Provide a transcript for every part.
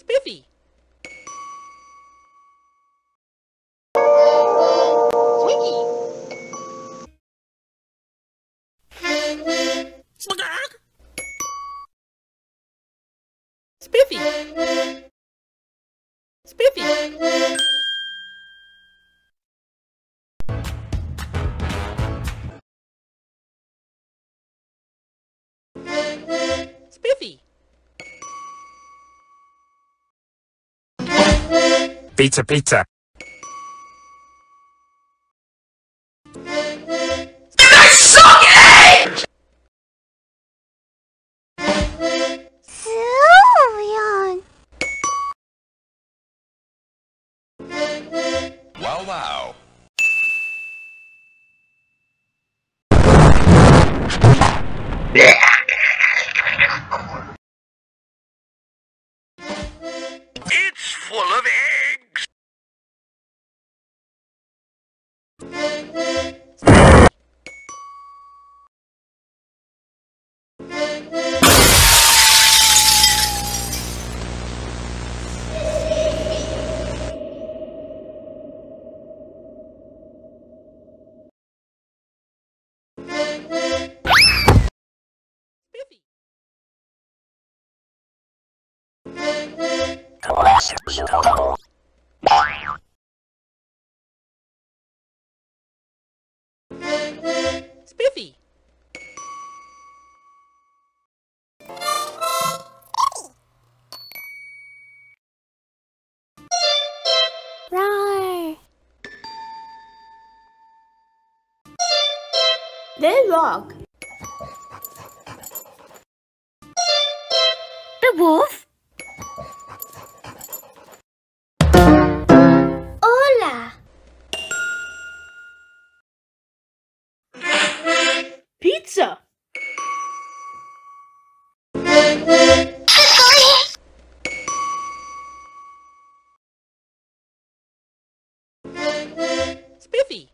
Spiffy. Swinky. Slugog. Spiffy. Spiffy. Spiffy. Pizza, pizza. Sylveon! Wow, wow. Spiffy. Roar! They rock. The wolf? Spiffy.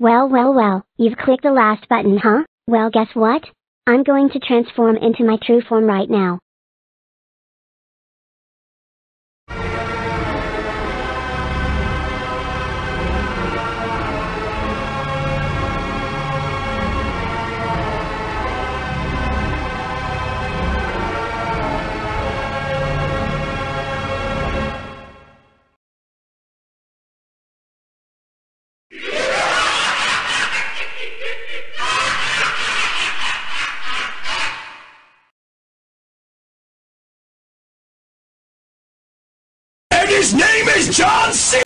Well, well, well, you've clicked the last button, huh? Well, guess what? I'm going to transform into my true form right now. And his name is John C.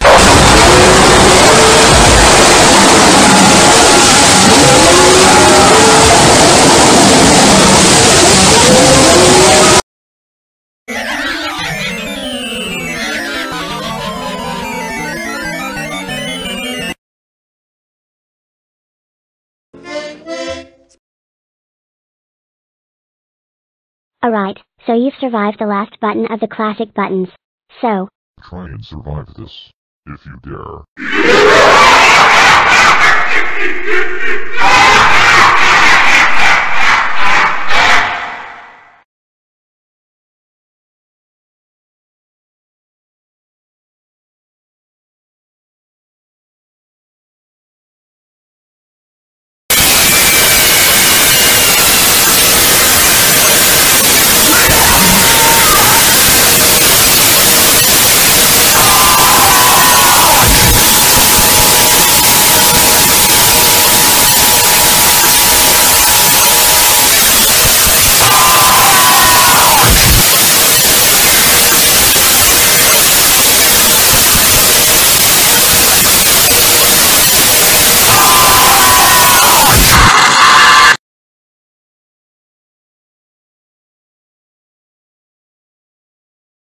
Alright, so you've survived the last button of the classic buttons. So, Try and survive this, if you dare.